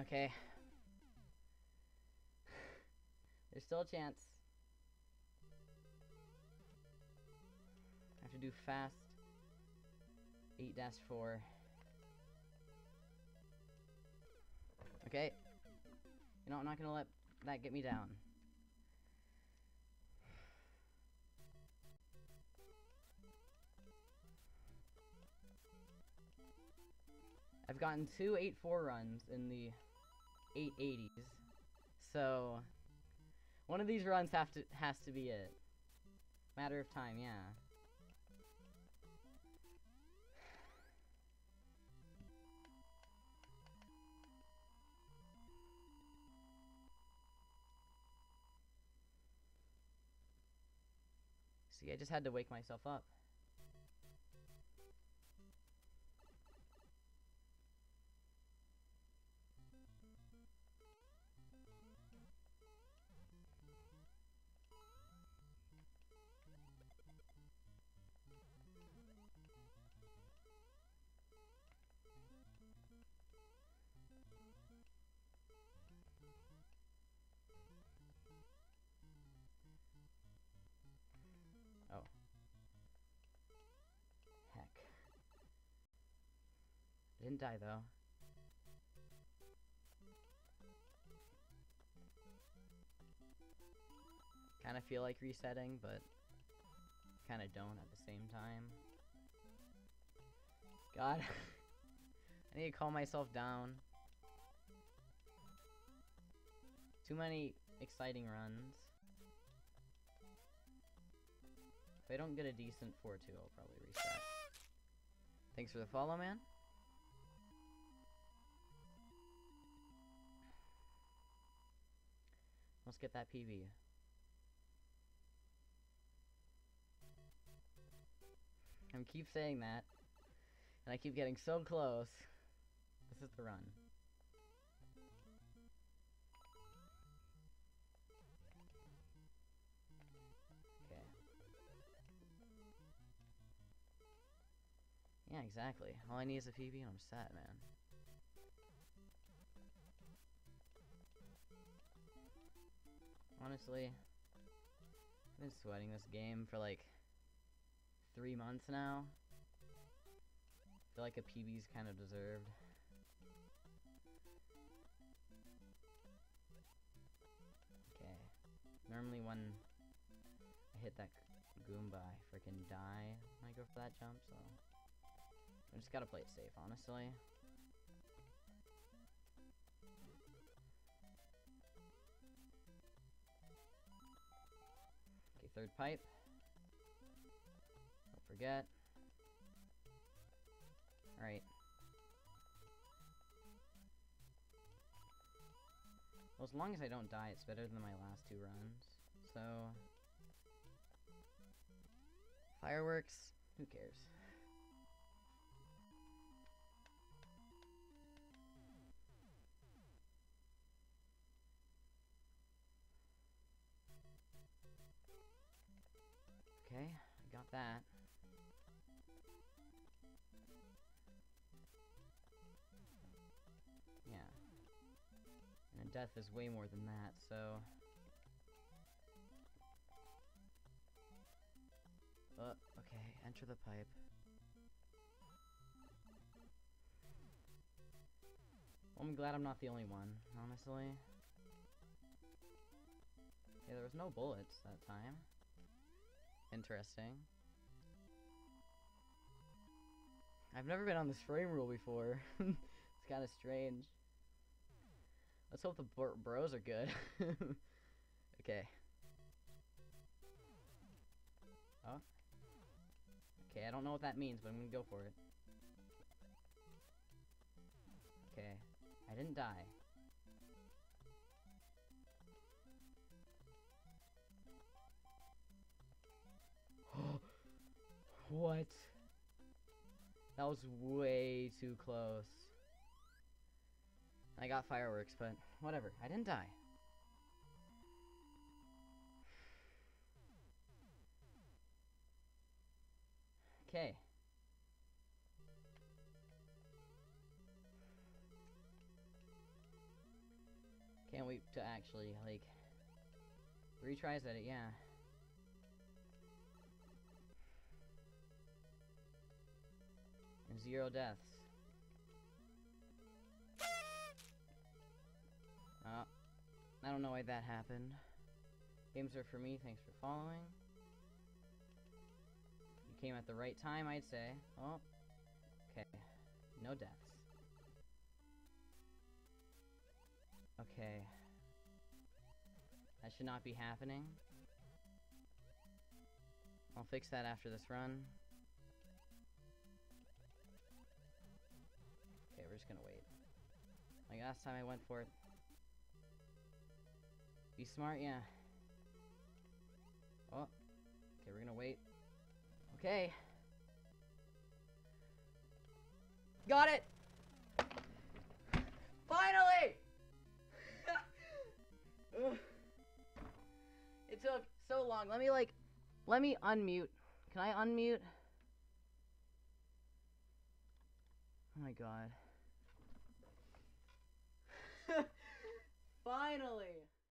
Okay. There's still a chance. I have to do fast. 8 dash 4. Okay. You know, I'm not gonna let that get me down. I've gotten two 8-4 runs in the 880s. So, one of these runs have to has to be it. Matter of time, yeah. See, I just had to wake myself up. Didn't die though. Kind of feel like resetting, but kind of don't at the same time. God. I need to calm myself down. Too many exciting runs. If I don't get a decent 4-2, I'll probably reset. Thanks for the follow, man. Let's get that PB. I keep saying that, and I keep getting so close. This is the run. Okay. Yeah, exactly. All I need is a PB and I'm set, man. Honestly, I've been sweating this game for like three months now. I feel like a PB's kind of deserved. Okay. Normally when I hit that Goomba, I freaking die when I go for that jump, so... I just gotta play it safe, honestly. Third pipe. Don't forget. Alright. Well, as long as I don't die, it's better than my last two runs. So... Fireworks, who cares? That. Yeah. And death is way more than that, so... Oh, okay, enter the pipe. Well, I'm glad I'm not the only one, honestly. Yeah, there was no bullets that time. Interesting. I've never been on this frame rule before. it's kind of strange. Let's hope the bro bros are good. okay. Oh. Okay, I don't know what that means, but I'm gonna go for it. Okay. I didn't die. That was way too close. I got fireworks, but whatever. I didn't die. Okay. Can't wait to actually, like... Retries at it, yeah. Zero deaths. Oh. I don't know why that happened. Games are for me, thanks for following. You came at the right time, I'd say. Oh. Okay. No deaths. Okay. That should not be happening. I'll fix that after this run. We're just gonna wait. Like last time I went for it. Be smart, yeah. Oh. Okay, we're gonna wait. Okay. Got it! Finally! It took so long. Let me, like, let me unmute. Can I unmute? Oh my god. Finally!